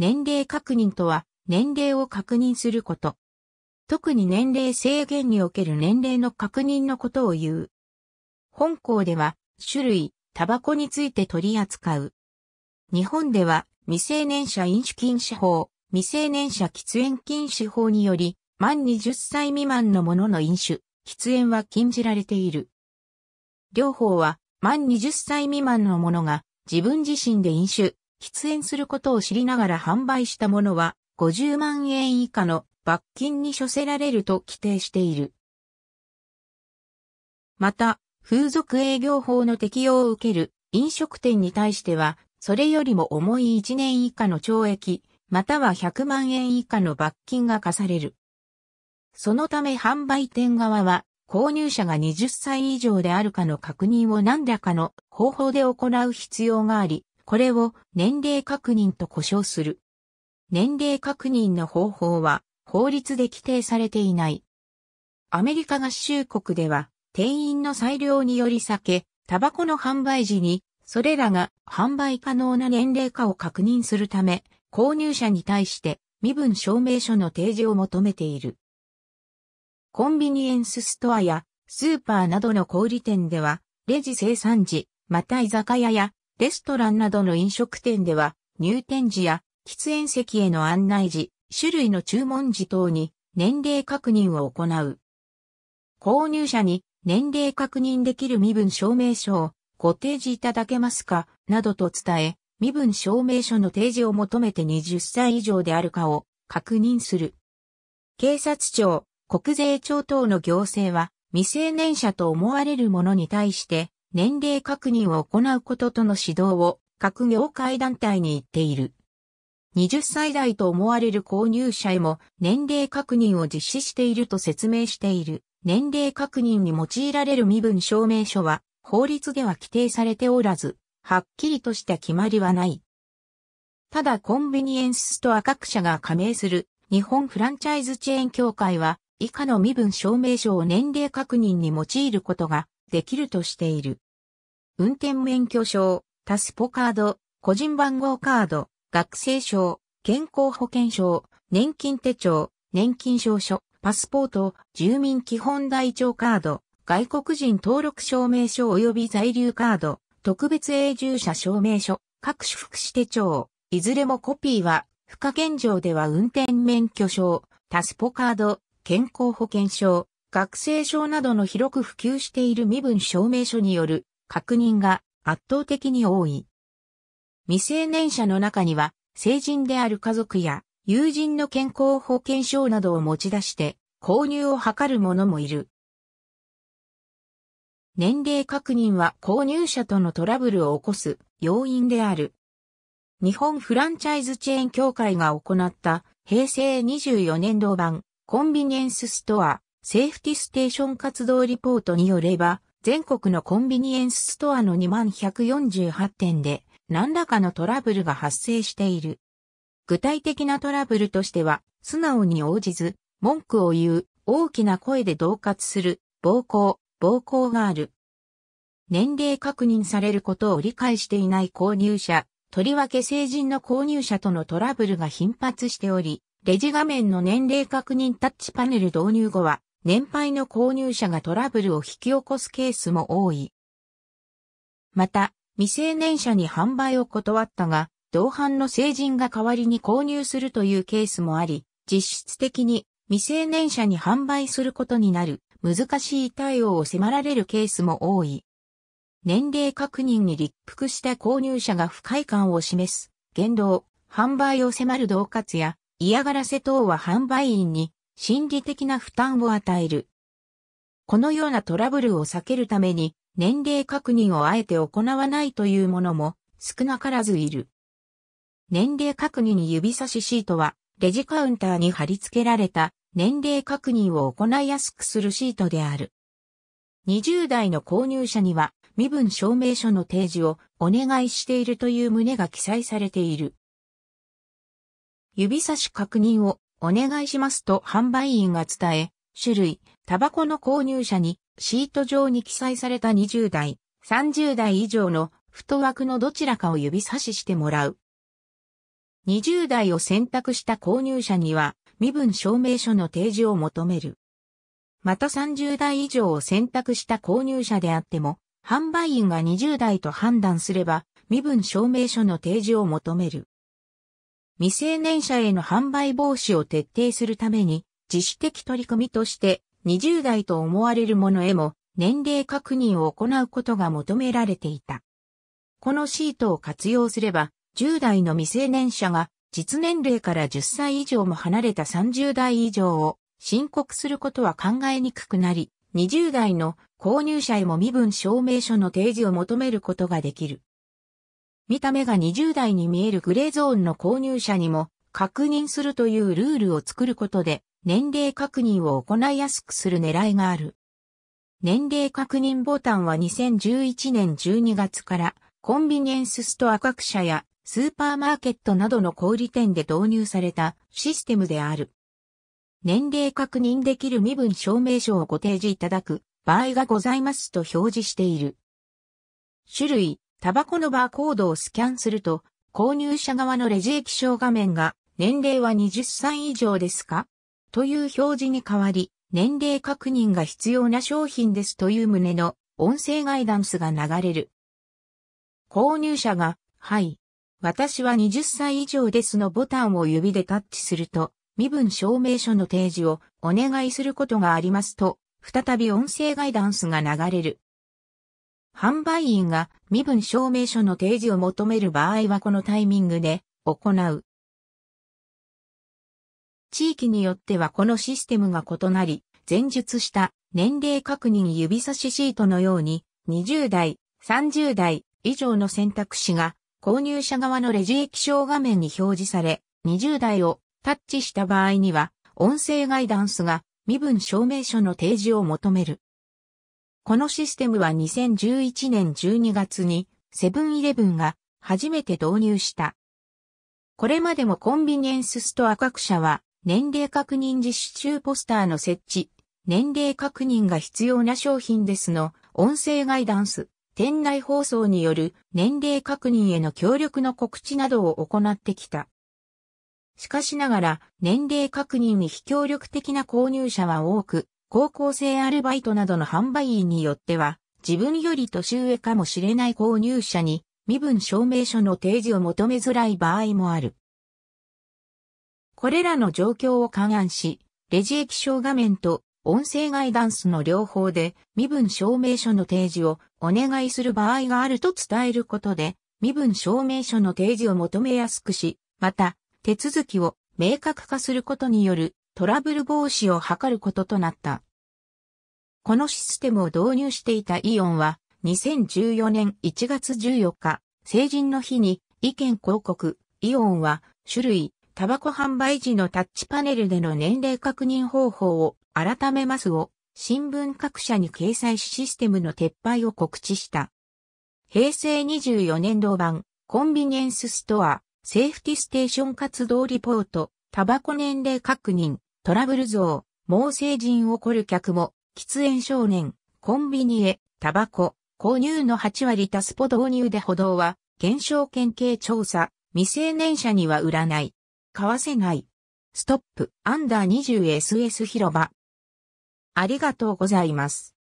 年齢確認とは、年齢を確認すること。特に年齢制限における年齢の確認のことを言う。本校では、種類、タバコについて取り扱う。日本では、未成年者飲酒禁止法、未成年者喫煙禁止法により、満20歳未満の者の飲酒、喫煙は禁じられている。両法は、満20歳未満の者が自分自身で飲酒、喫煙することを知りながら販売した者は50万円以下の罰金に処せられると規定している。また、風俗営業法の適用を受ける飲食店に対しては、それよりも重い1年以下の懲役、または100万円以下の罰金が課される。そのため販売店側は、購入者が20歳以上であるかの確認を何らかの方法で行う必要があり、これを年齢確認と呼称する。年齢確認の方法は法律で規定されていない。アメリカ合衆国では店員の裁量により酒、タバコの販売時にそれらが販売可能な年齢かを確認するため、購入者に対して身分証明書の提示を求めている。コンビニエンスストアやスーパーなどの小売店では、レジ生産時、また居酒屋やレストランなどの飲食店では、入店時や喫煙席への案内時、種類の注文時等に年齢確認を行う。購入者に年齢確認できる身分証明書をご提示いただけますかなどと伝え、身分証明書の提示を求めて20歳以上であるかを確認する。警察庁、国税庁等の行政は未成年者と思われる者に対して年齢確認を行うこととの指導を各業界団体に言っている。20歳代と思われる購入者へも年齢確認を実施していると説明している。年齢確認に用いられる身分証明書は法律では規定されておらず、はっきりとした決まりはない。ただコンビニエンスストア各社が加盟する日本フランチャイズチェーン協会は以下の身分証明書を年齢確認に用いることができるとしている。運転免許証、タスポカード、個人番号カード、学生証、健康保険証、年金手帳、年金証書、パスポート、住民基本台帳カード、外国人登録証明書及び在留カード、特別永住者証明書、各種福祉手帳、いずれもコピーは、不可現状では運転免許証、タスポカード、健康保険証、学生証などの広く普及している身分証明書による確認が圧倒的に多い。未成年者の中には成人である家族や友人の健康保険証などを持ち出して購入を図る者もいる。年齢確認は購入者とのトラブルを起こす要因である。日本フランチャイズチェーン協会が行った平成24年度版コンビニエンスストアセーフティステーション活動リポートによれば、全国のコンビニエンスストアの2148店で何らかのトラブルが発生している。具体的なトラブルとしては、素直に応じず、文句を言う、大きな声で恫喝する、暴行、暴行がある。年齢確認されることを理解していない購入者、とりわけ成人の購入者とのトラブルが頻発しており、レジ画面の年齢確認タッチパネル導入後は、年配の購入者がトラブルを引き起こすケースも多い。また、未成年者に販売を断ったが、同伴の成人が代わりに購入するというケースもあり、実質的に未成年者に販売することになる難しい対応を迫られるケースも多い。年齢確認に立腹した購入者が不快感を示す、言動、販売を迫る恫喝や嫌がらせ等は販売員に心理的な負担を与える。このようなトラブルを避けるために年齢確認をあえて行わないというものも少なからずいる。年齢確認に指差しシートはレジカウンターに貼り付けられた年齢確認を行いやすくするシートである。20代の購入者には身分証明書の提示をお願いしているという旨が記載されている。指差し確認をお願いしますと販売員が伝え、種類、タバコの購入者にシート上に記載された20代、30代以上の太枠のどちらかを指差ししてもらう。20代を選択した購入者には身分証明書の提示を求める。また30代以上を選択した購入者であっても、販売員が20代と判断すれば、身分証明書の提示を求める。未成年者への販売防止を徹底するために、自主的取り組みとして、20代と思われるものへも、年齢確認を行うことが求められていた。このシートを活用すれば、10代の未成年者が実年齢から10歳以上も離れた30代以上を申告することは考えにくくなり、20代の購入者へも身分証明書の提示を求めることができる。見た目が20代に見えるグレーゾーンの購入者にも確認するというルールを作ることで年齢確認を行いやすくする狙いがある。年齢確認ボタンは2011年12月からコンビニエンスストア各社やスーパーマーケットなどの小売店で導入されたシステムである。年齢確認できる身分証明書をご提示いただく場合がございますと表示している。種類、タバコのバーコードをスキャンすると、購入者側のレジ液晶画面が年齢は20歳以上ですか？という表示に変わり、年齢確認が必要な商品ですという旨の音声ガイダンスが流れる。購入者が、はい、私は20歳以上ですのボタンを指でタッチすると、身分証明書の提示をお願いすることがありますと、再び音声ガイダンスが流れる。販売員が身分証明書の提示を求める場合はこのタイミングで行う。地域によってはこのシステムが異なり、前述した年齢確認指差しシートのように20代、30代以上の選択肢が購入者側のレジ液晶画面に表示され、20台をタッチした場合には、音声ガイダンスが身分証明書の提示を求める。このシステムは2011年12月にセブンイレブンが初めて導入した。これまでもコンビニエンスストア各社は年齢確認実施中ポスターの設置、年齢確認が必要な商品ですの音声ガイダンス、店内放送による年齢確認への協力の告知などを行ってきた。しかしながら、年齢確認に非協力的な購入者は多く、高校生アルバイトなどの販売員によっては、自分より年上かもしれない購入者に、身分証明書の提示を求めづらい場合もある。これらの状況を勘案し、レジ液晶画面と音声ガイダンスの両方で身分証明書の提示をお願いする場合があると伝えることで、身分証明書の提示を求めやすくし、また、手続きを明確化することによるトラブル防止を図ることとなった。このシステムを導入していたイオンは、2014年1月14日、成人の日に意見広告、イオンは種類、タバコ販売時のタッチパネルでの年齢確認方法を改めますを新聞各社に掲載しシステムの撤廃を告知した。平成24年度版コンビニエンスストアセーフティステーション活動リポートタバコ年齢確認トラブル増猛成人起こる客も喫煙少年コンビニへタバコ購入の8割タスポ導入で歩道は減少県警調査未成年者には売らない。買わせない。ストップ、アンダー 20SS 広場。ありがとうございます。